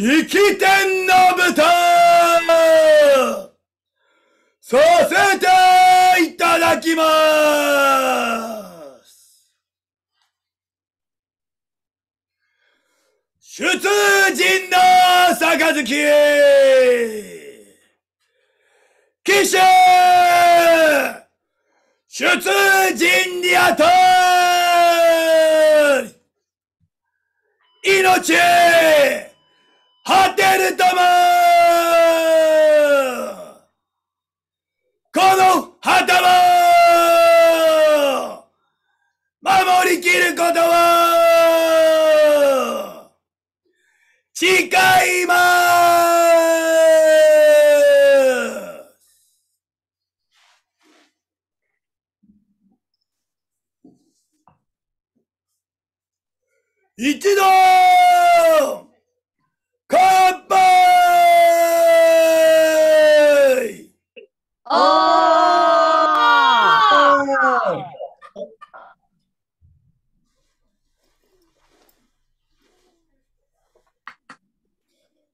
式典の舞台させていただきます。出陣の杯。騎手出陣にあたり命果てるともこの旗を守りきることを誓います。一度乾杯！おー！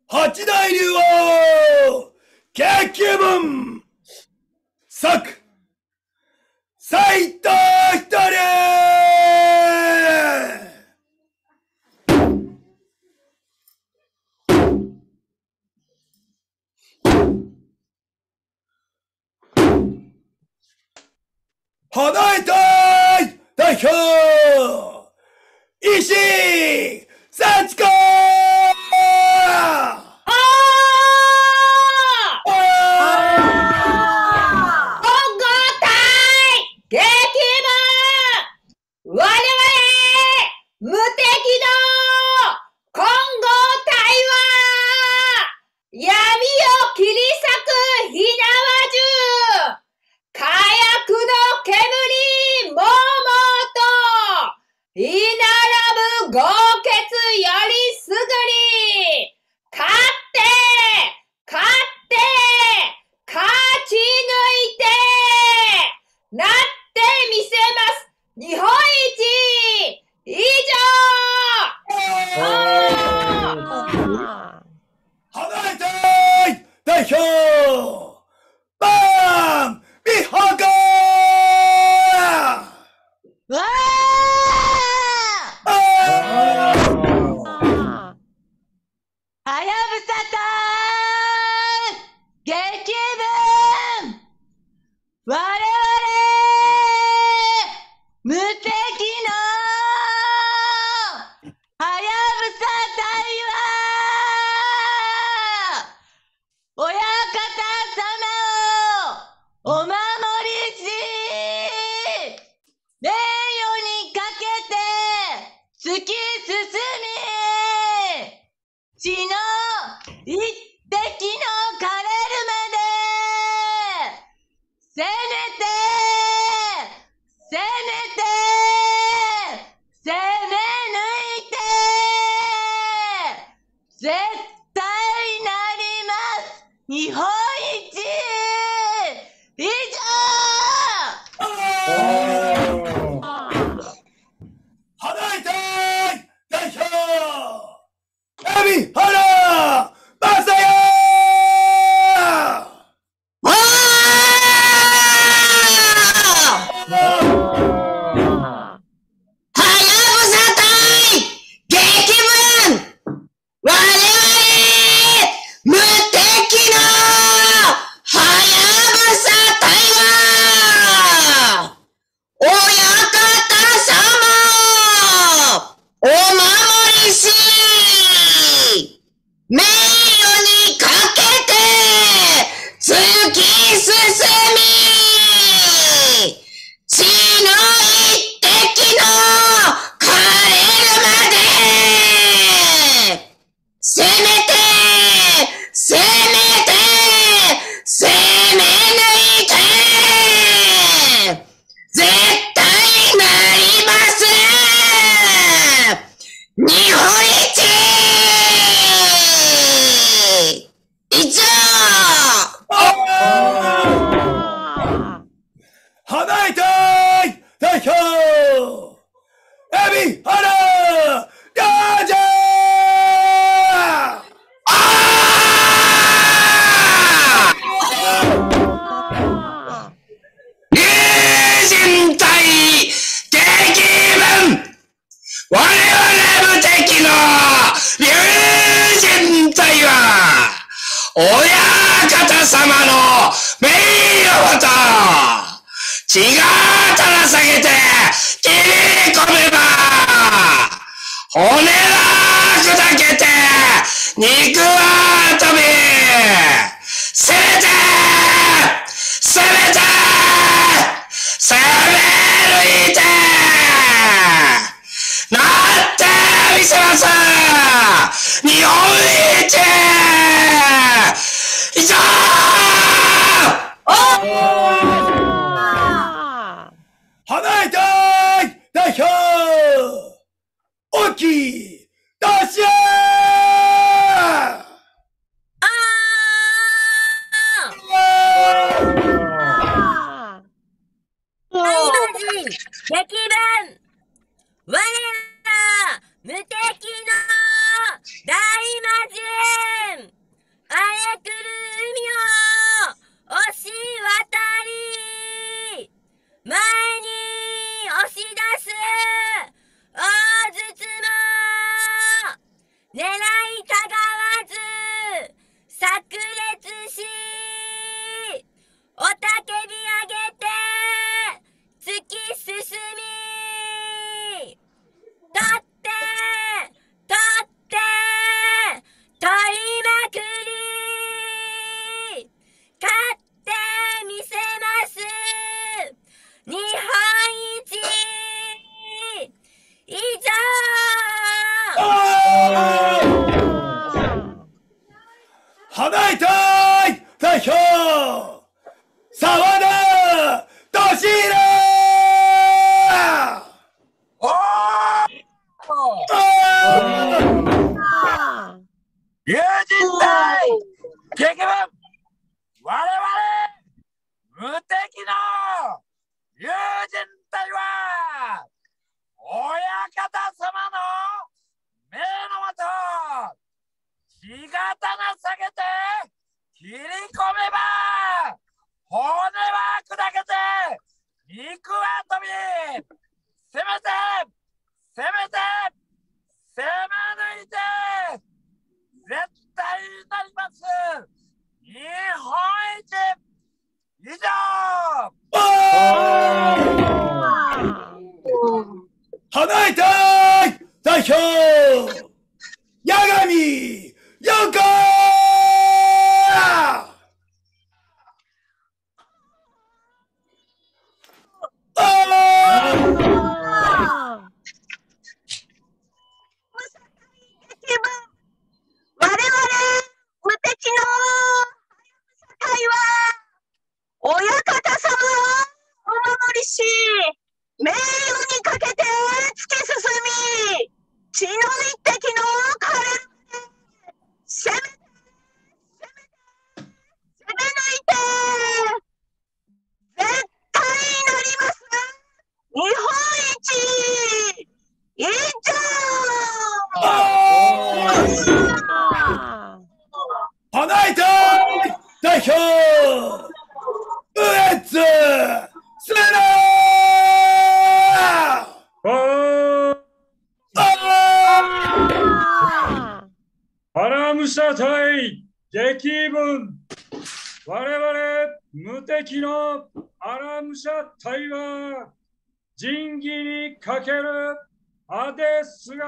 八大竜王結球文作斎藤花えたい代表石井幸子おー本郷隊激務我々無敵の金剛隊は闇を切り裂く火縄銃火薬の煙ももと居並ぶ豪傑よりすぐり勝って勝って勝ち抜いてなってみせます日本一以上離れたい代表バン美穂子わはやぶさ隊激分我々無敵のはやぶさ隊は親方様をお守りし名誉にかけて突き進み血の一滴の枯れるまで攻めて攻めて攻め抜いて絶対なります日本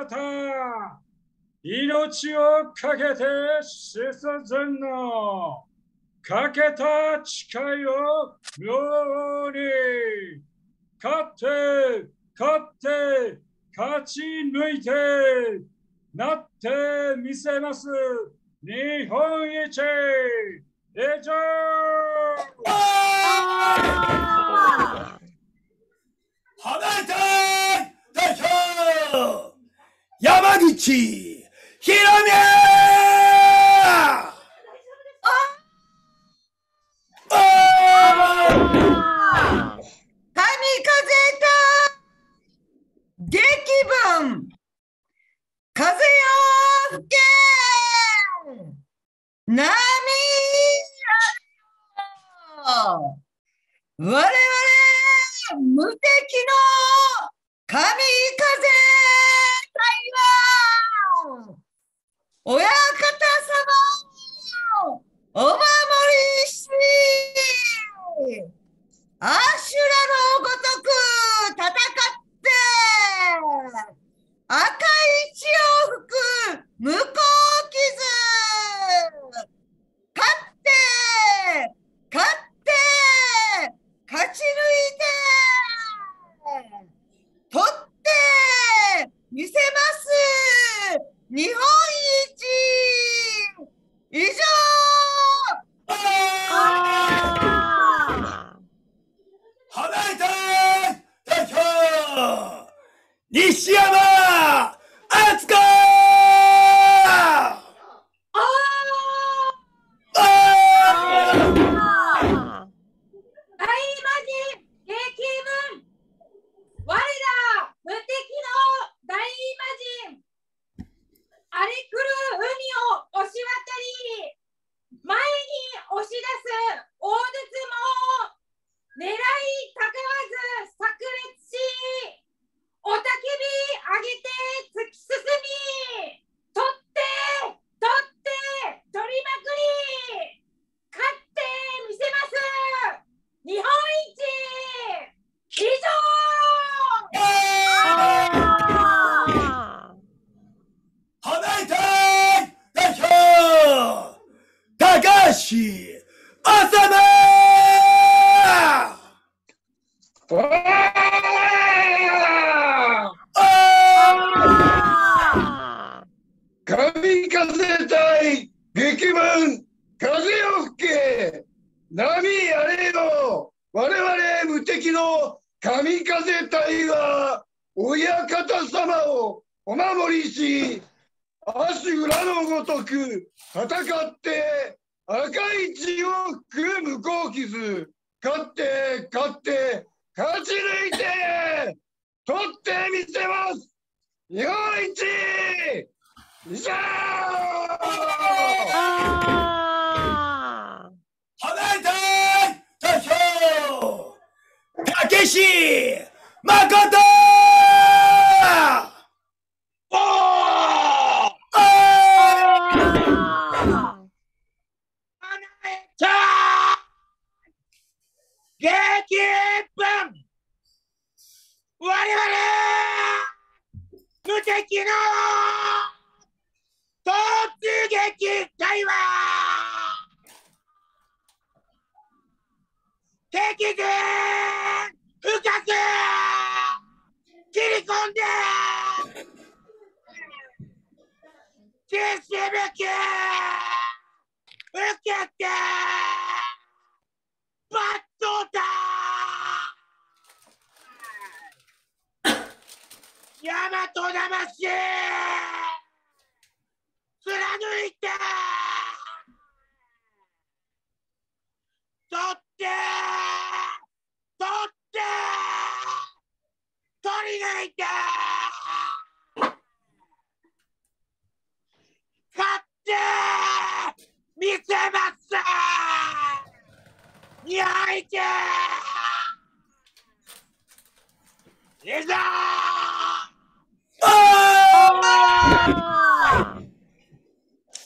た命をかけてシスのかけた誓いを妙に勝って勝って勝ち抜いてなってみせます日本一以上。離れて代表！山口ひろみあお神風た劇版風よ吹け波よ我々無敵の神風。親方様お守りして我々無敵の神風隊は親方様をお守りし足裏のごとく戦って赤い血を吹く向こう傷勝って勝って勝ち抜いて取ってみせます日本一以上花板代表たけし誠激文我々無敵の突撃隊は敵軍深く切り込んで血しぶき受けてバットだ大和魂貫いて取って取ってて取り抜いて勝ってみせます。日本一以上お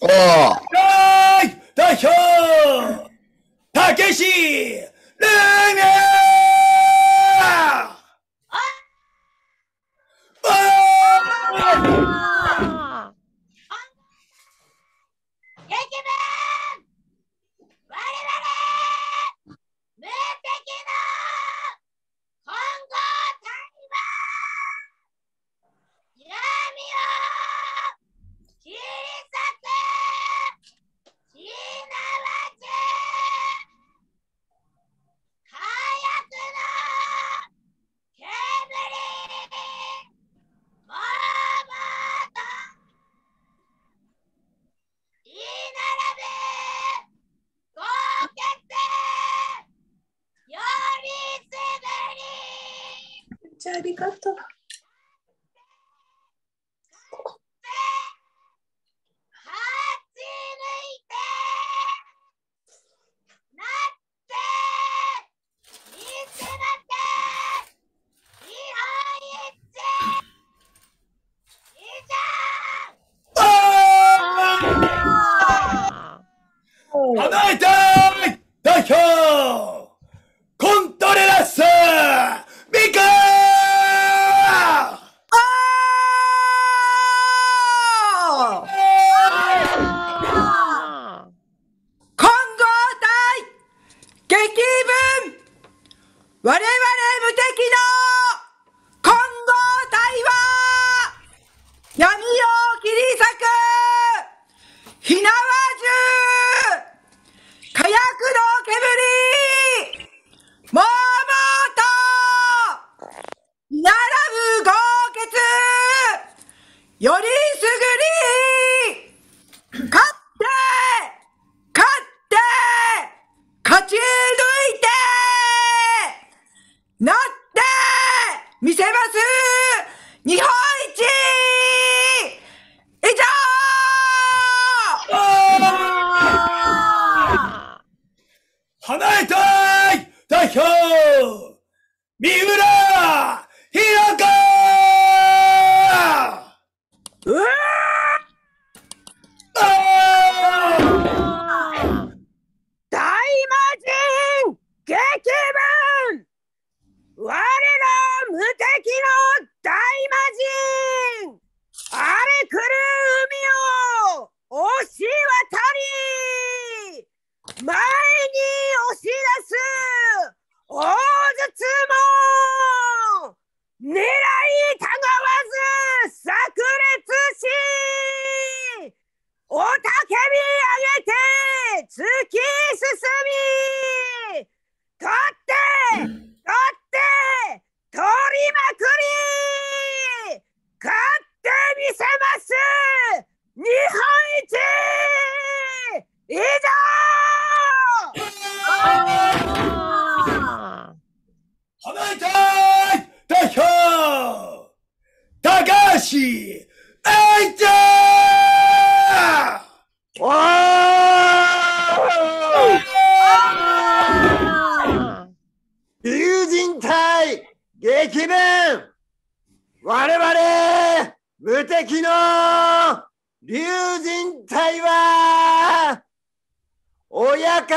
お大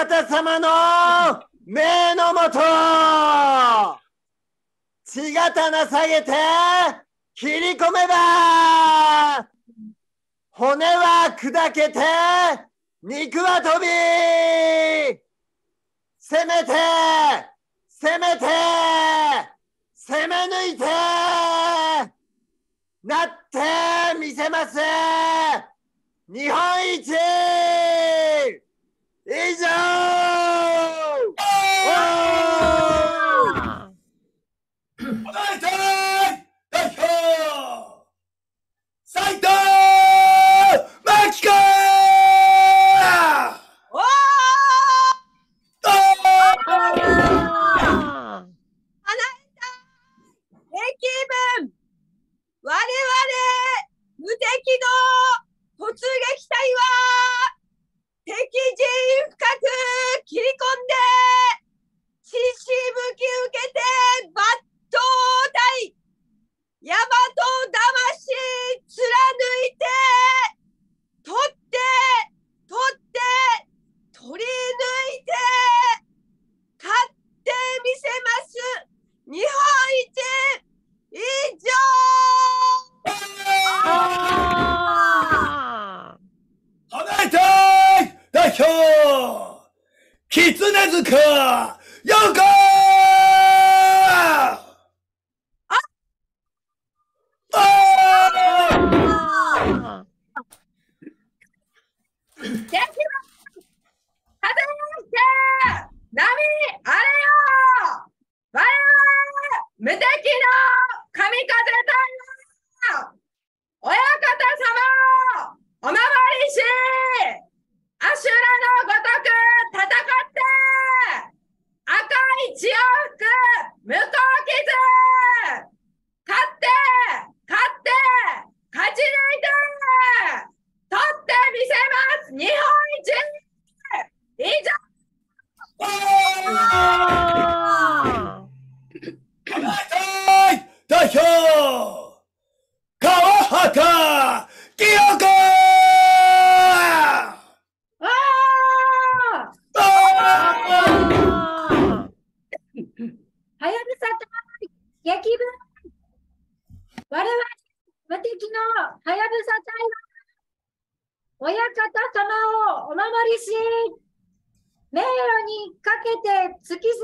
方様の命のもと血刀下げて切り込めば骨は砕けて肉は飛び攻めて攻めて攻め抜いてなってみせます。日本一以上花江隊代表斉藤真紀子上敵分我々無敵の突撃隊は敵陣深く切り込んで血しぶき受けて抜刀隊大和魂貫いて取って取って取り抜いて勝ってみせます日本一以上花江隊代表狐塚陽子敵は風して波あれ無敵の神風隊は親方様お守りしアシュラのごとく戦って赤い血を吹く向こう傷勝って勝って勝ち抜いて取ってみせます日本一以上花江隊代表川畑清子。あー。はやぶさ隊激分我々無敵のはやぶさ隊は親方様をお守りし迷路にかけて突き進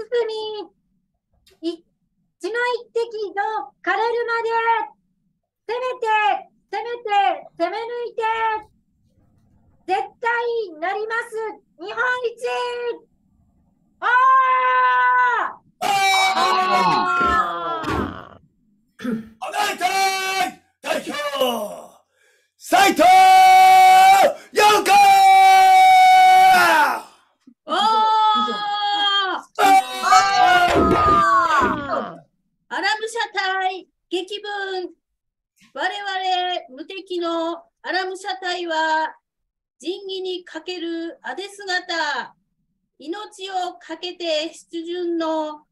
み、い血の一滴の枯れるまで、攻めて、攻めて、攻め抜いて、絶対なります、日本一。あ花板代表斉藤陽子のアラム社隊は仁義にかけるあで姿命をかけて出陣の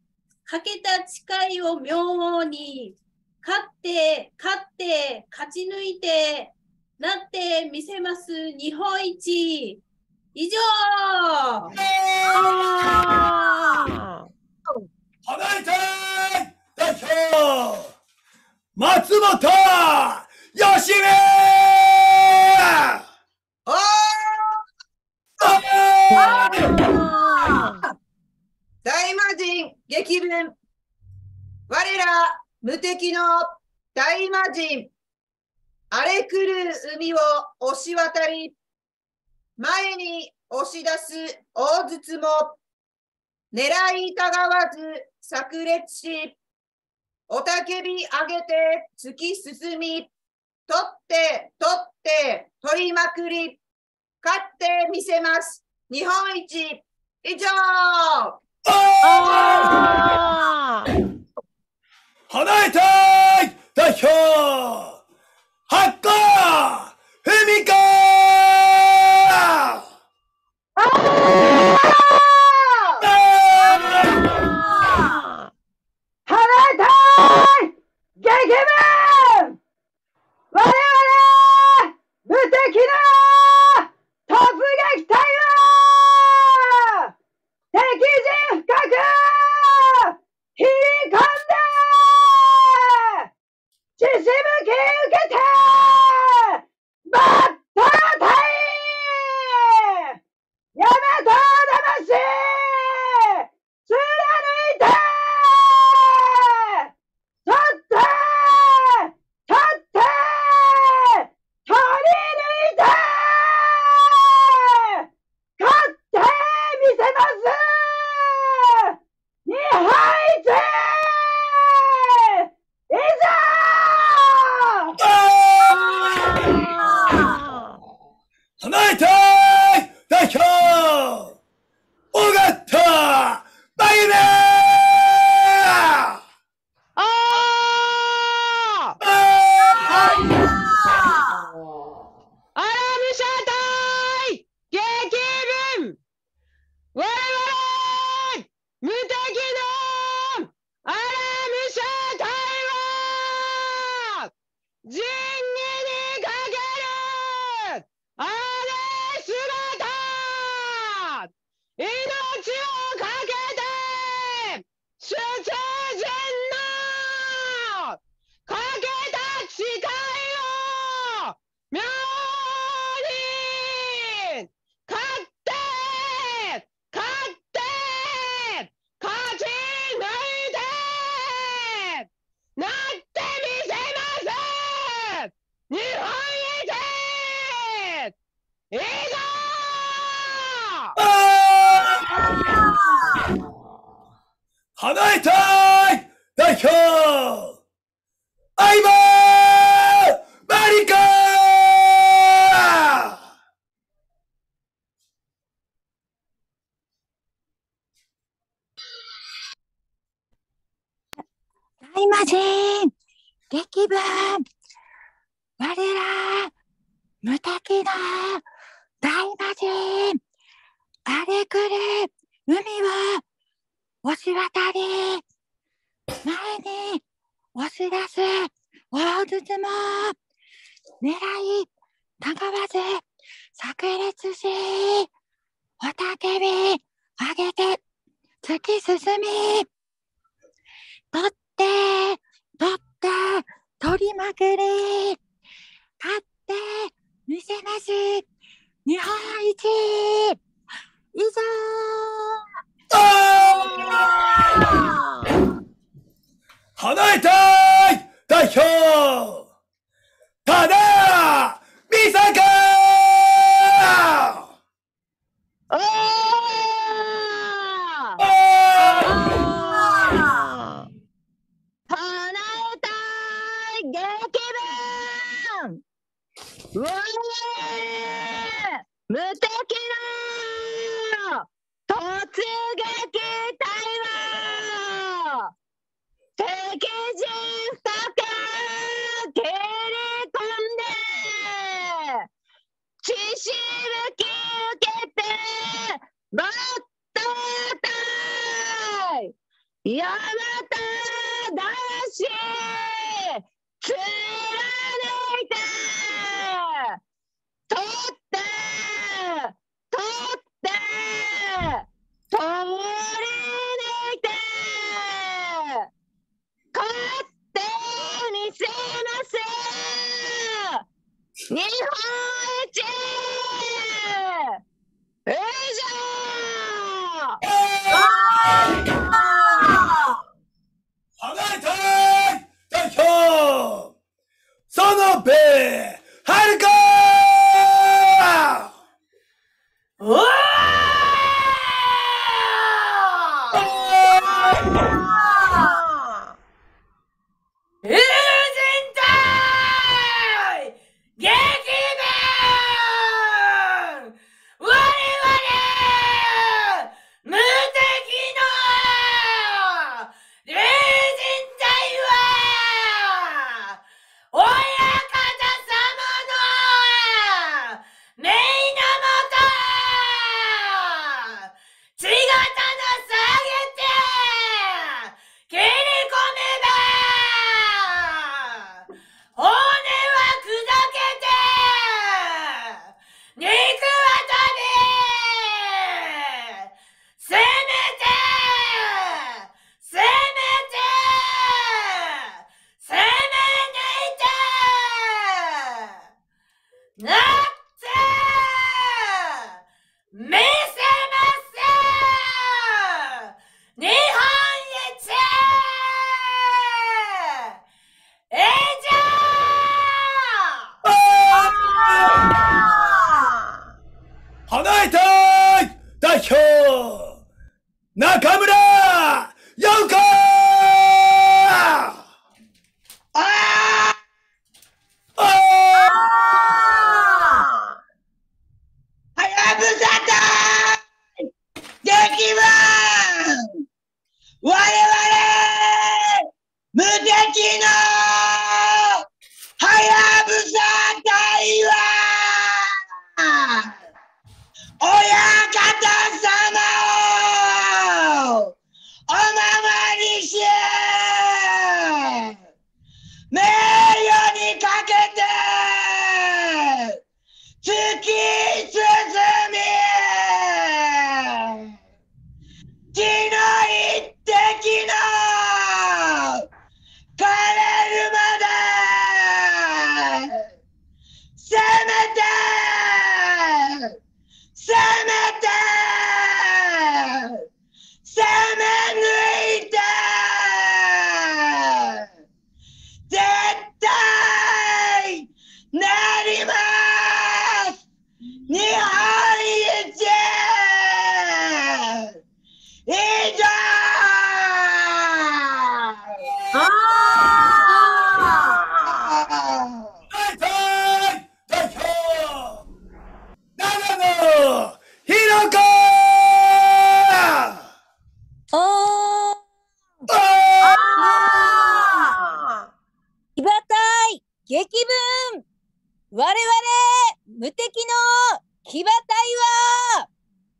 かけた誓いを妙に。勝って勝って勝ち抜いてなってみせます日本一。以上。花板代表松本義美大魔神激文我ら無敵の大魔神。荒れ狂う海を押し渡り前に押し出す大筒も狙いたがわず炸裂しおたけび上げて突き進み取って取って取りまくり。勝ってみせます。日本一。以上。花板代表八甲文子。払いたい激文相葉マリカ大魔神激文我ら無敵の大魔神荒れ狂う海は押し渡り前に押し出す大筒も狙いたがわず炸裂しおたけび上げて突き進み取って取って取りまくり勝って見せまし日本一。以上離れたい!代表!ただ美坂!ああえたい激う無敵の突撃敵陣深く蹴り込んで血しぶき受けてバッタ対ヤマダッシュ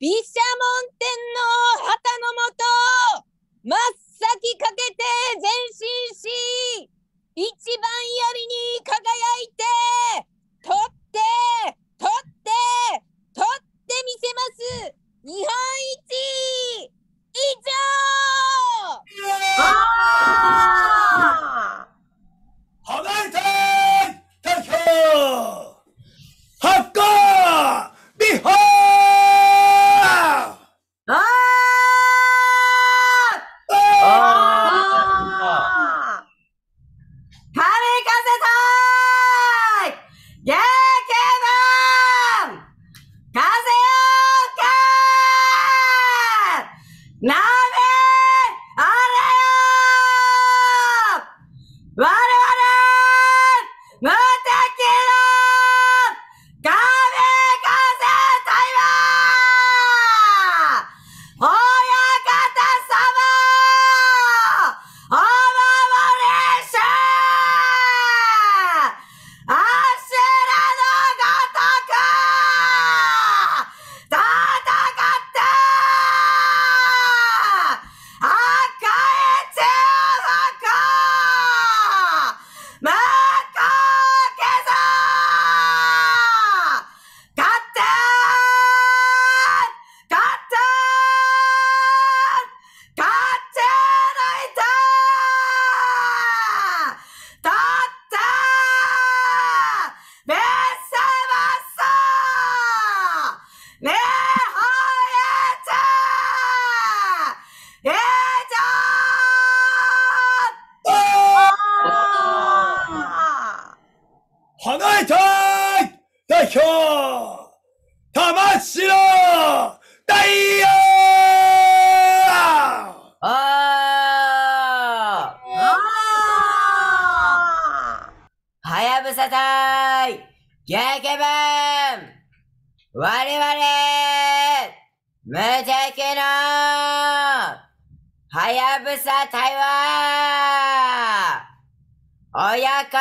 毘沙門天の旗のもと、まっ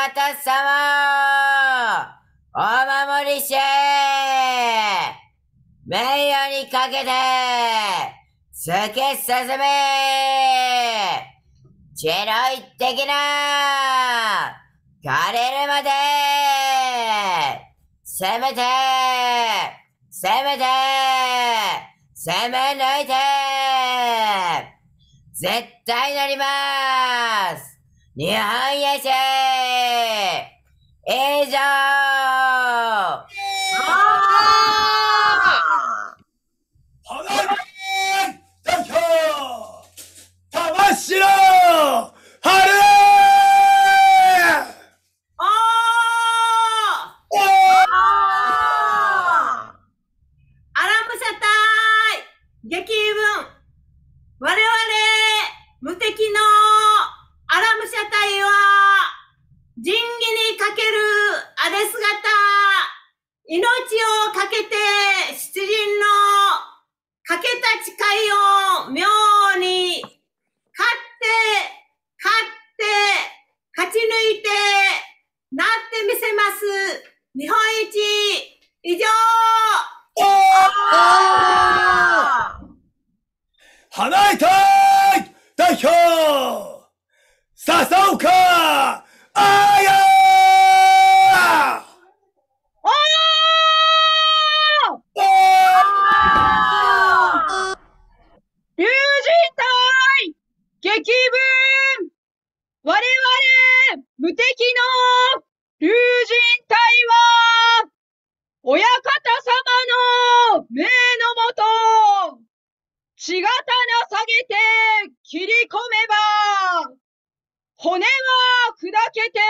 方様お守りし名誉にかけて突き進め血の一滴な枯れるまで攻めて攻めて攻め抜いて絶対なります。日本一以上花井代表玉城春アラムサ隊激文我々無敵のアラムサ隊は仁義にかけるあで姿。命をかけて出陣のかけた誓いを妙に勝って勝って勝ち抜いてなってみせます。日本一以上。花井隊代表笹岡あや竜神隊激文我々無敵の竜神隊は親方様の命のもと血刀下げて切り込めば。骨は砕けて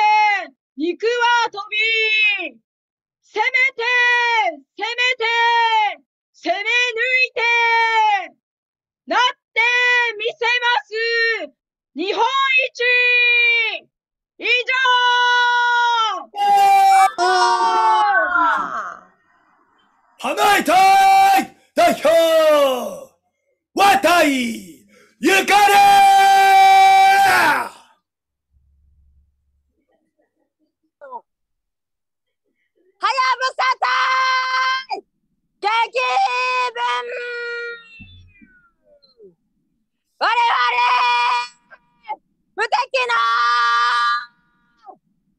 肉は飛び。攻めて攻めて攻め抜いて。なってみせます。日本一。以上花井隊代表渡井ゆかれはやぶさ隊激文我々無敵の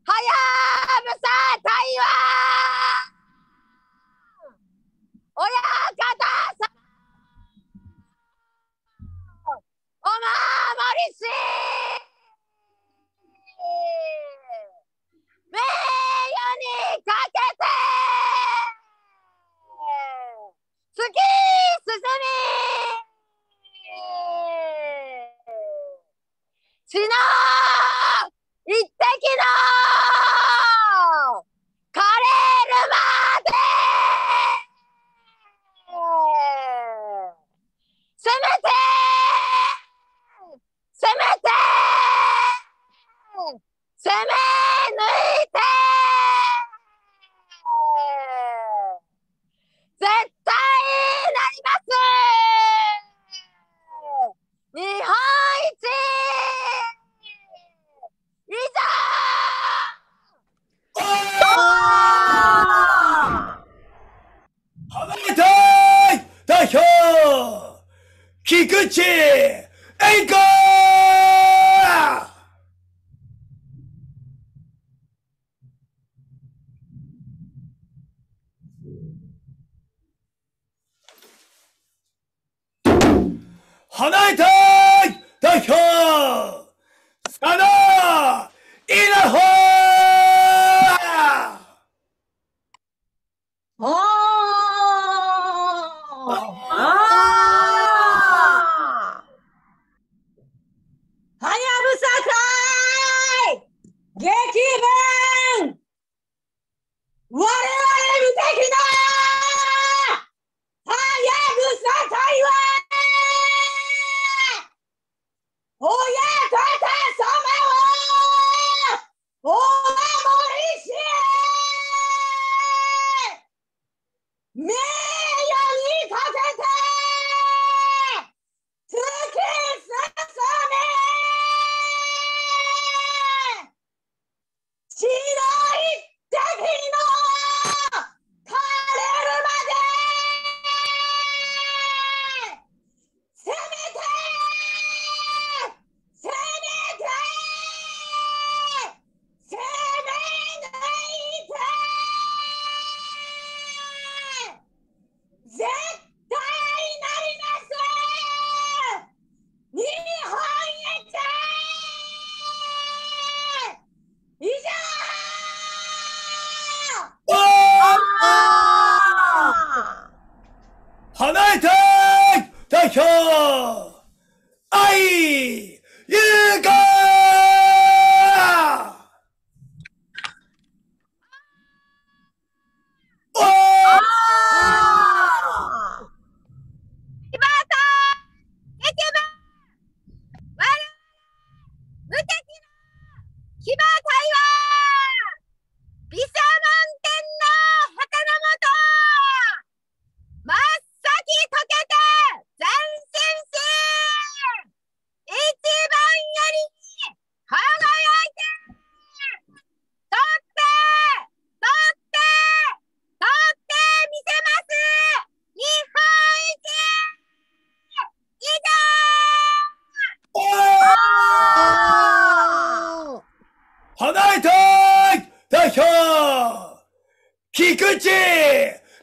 はやぶさ台湾親方様お守りし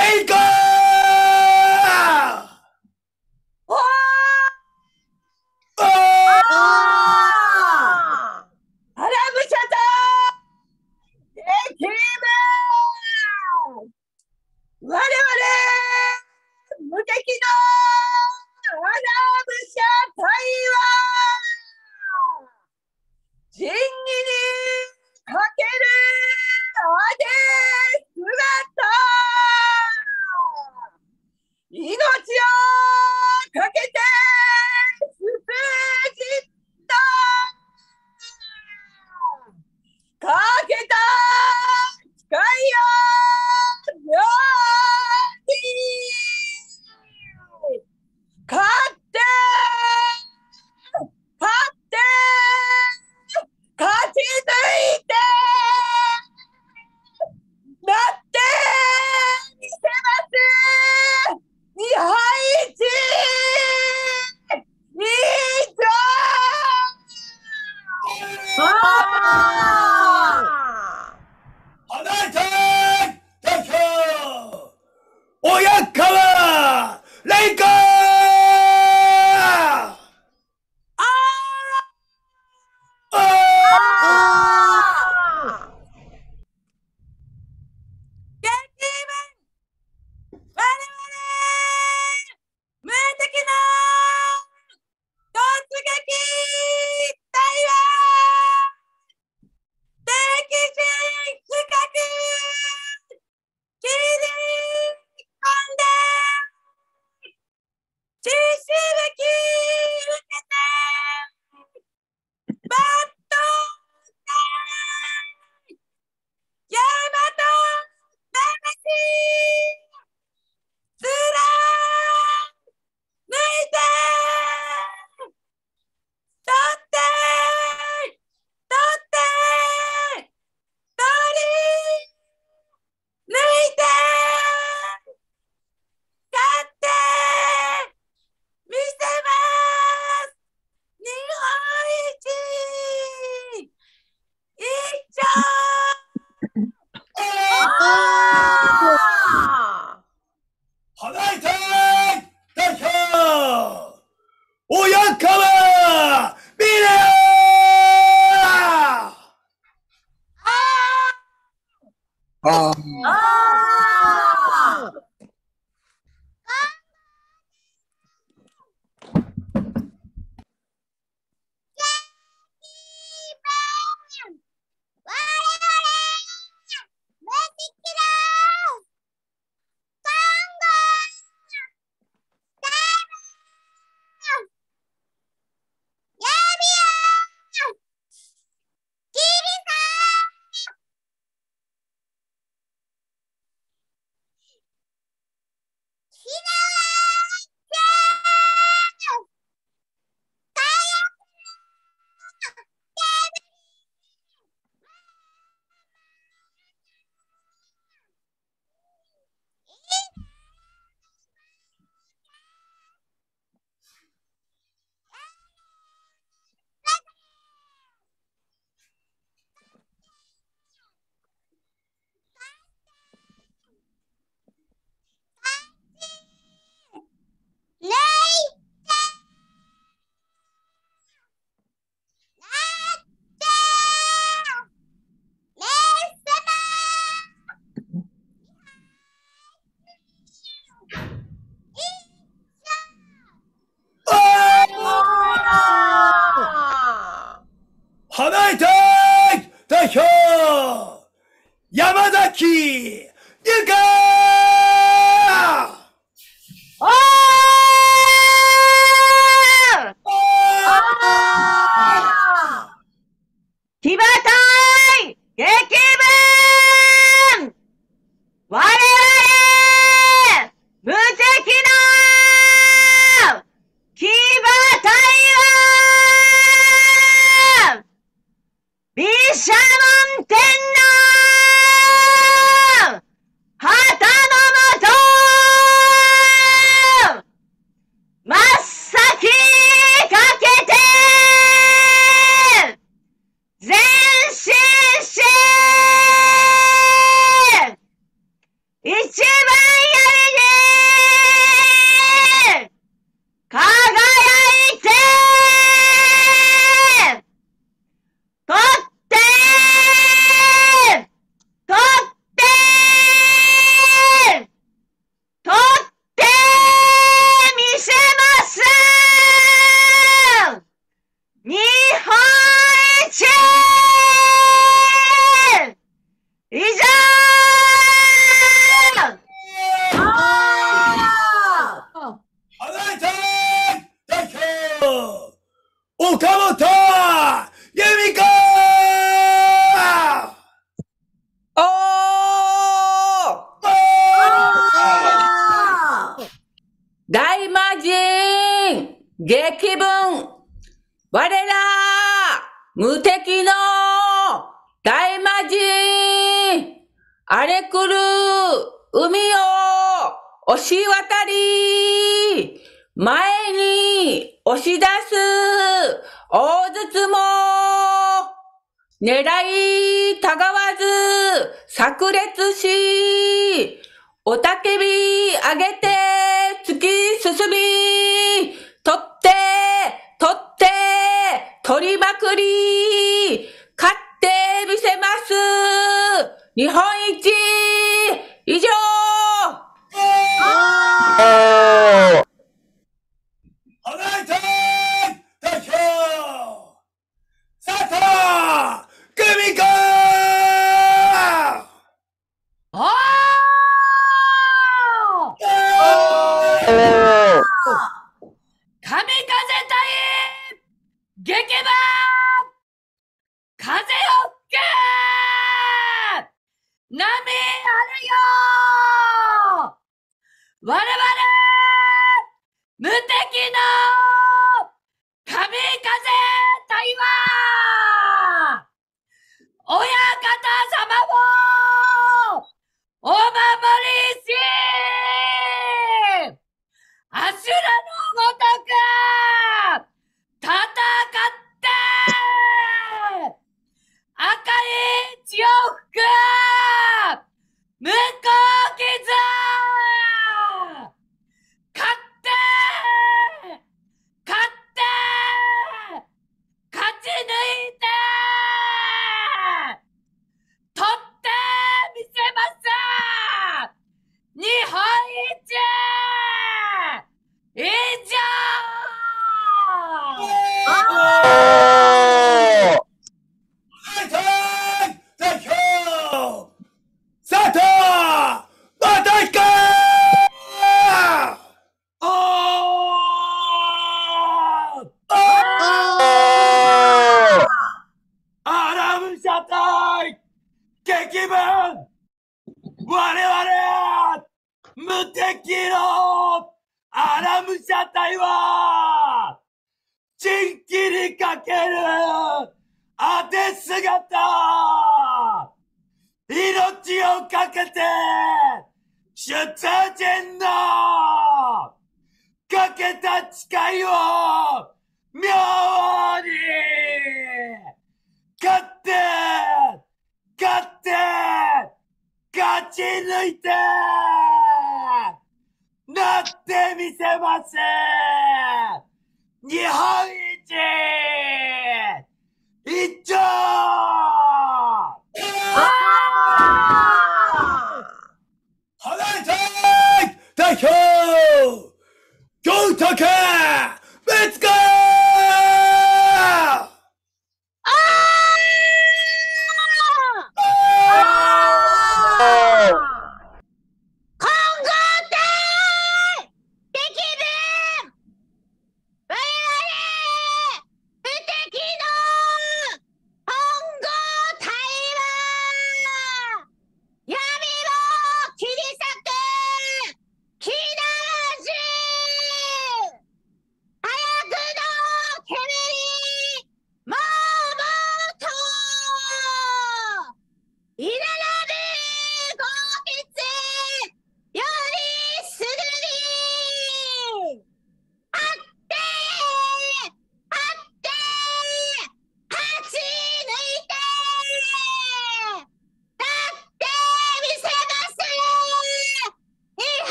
エイコー!おー!おーあらむしゃキできま我々!無敵の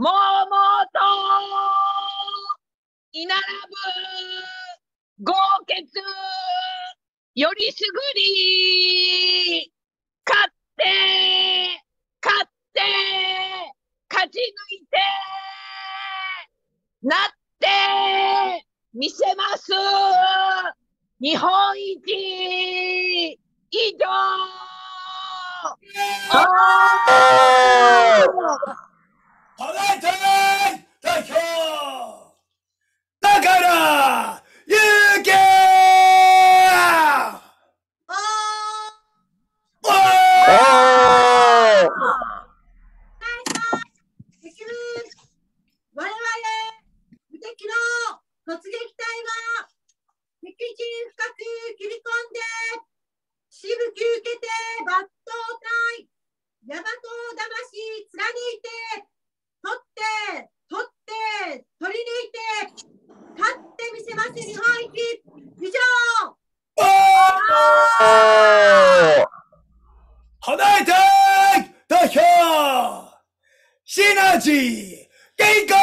もうもうと居並ぶ豪傑よりすぐり勝って勝って勝ち抜いてなって見せます日本一以上離れて代表だから勇気我々無敵の突撃隊は敵陣深く切り込んでしぶき受けて抜刀隊大和魂貫いてて取って取り抜いて勝ってみせます日本一。以上。離れて代表シナジー原稿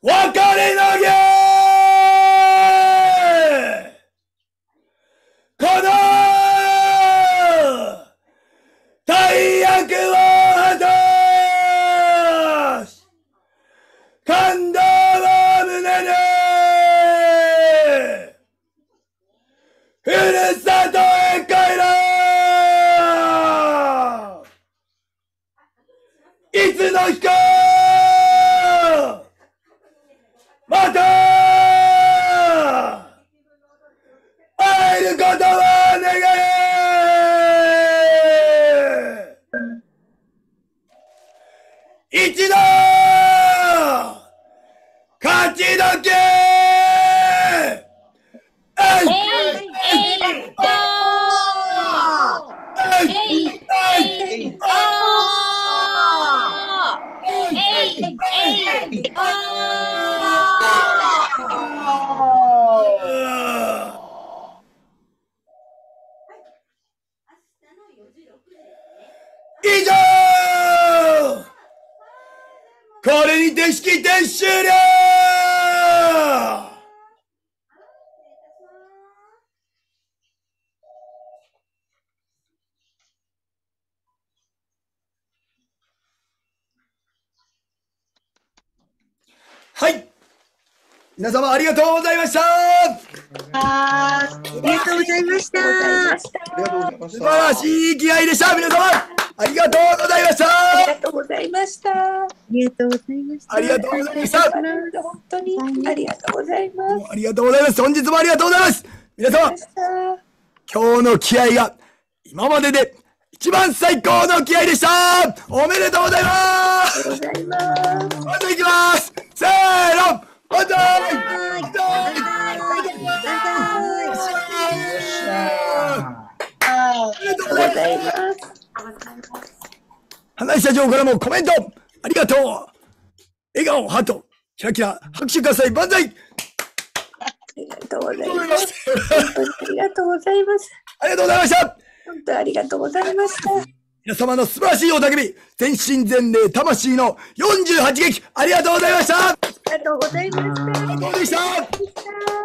Welcome! ございました。ありがとうございました。ありがとうございました本当にありがとうございます。ありがとうございます。本日もありがとうございます。皆様、今日の気合が今までで一番最高の気合でしたおめでとうございますありがとうございます。まずいきますせーの万歳万歳ありがとうございます。花井社長からもコメントありがとう笑顔、ハート、キラキラ、拍手ください万歳ありがとうございます。本当にありがとうございます。ありがとうございました本当ありがとうございました。皆様の素晴らしいおたけび、全身全霊魂の48撃、ありがとうございましたありがとうございました。どうでした？あ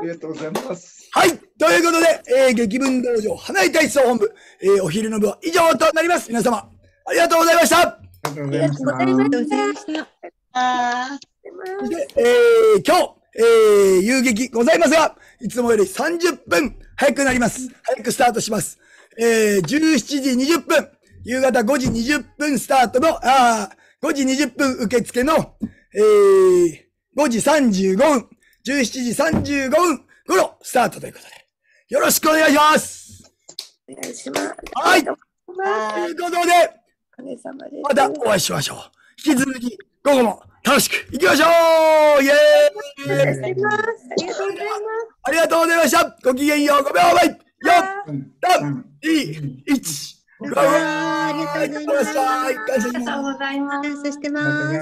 りがとうございます。はい。ということで、えー、劇文道場、花井体操本部、えー、お昼の部は以上となります。皆様、ありがとうございました。ありがとうございました。ありがとうございました。あそして、えー、今日、えー、遊撃ございますが、いつもより30分早くなります。早くスタートします。えー、17時20分、夕方5時20分スタートの、あー5時20分受付の、えー、5時35分、17時35分頃スタートということで、よろしくお願いします。お願いします。はい。とあいうことで、おかげさまで。またお会いしましょう。引き続き、午後も楽しく行きましょうイェーイありがとうございます。ありがとうございます。ありがとうございました。ごきげんよう、5秒前。4、3、2、1。バイバイ。ありがとうございます。ありがとうございます。感謝してます。